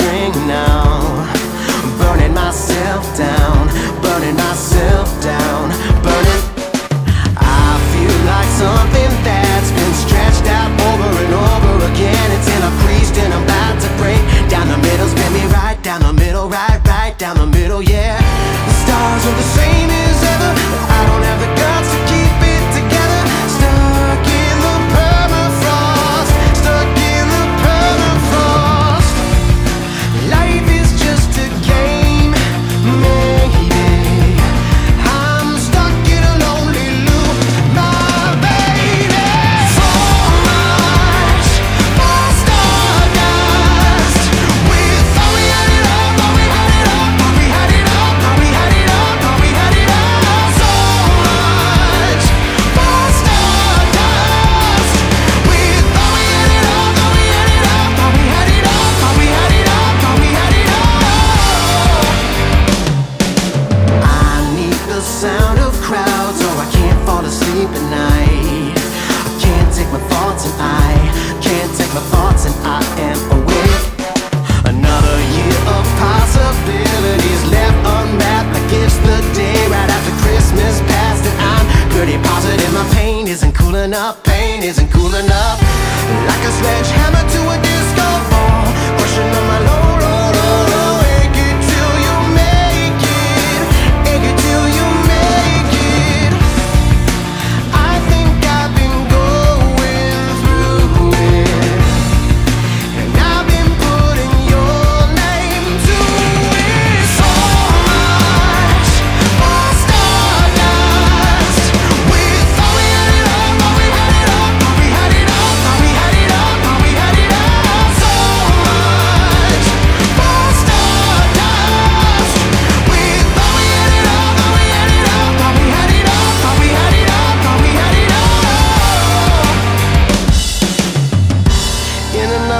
spring now. Burning myself down, burning myself down, burning. I feel like something that's been stretched out over and over again. It's in a crease and I'm about to break. Down the middle, spin me right down the middle, right, right down the middle, yeah. The stars of the isn't cool enough, pain isn't cool enough. Like a sledgehammer to a disco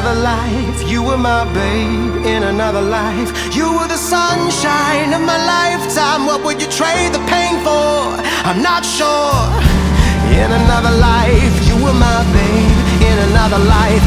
another life, you were my babe. In another life, you were the sunshine of my lifetime. What would you trade the pain for? I'm not sure. In another life, you were my babe. In another life,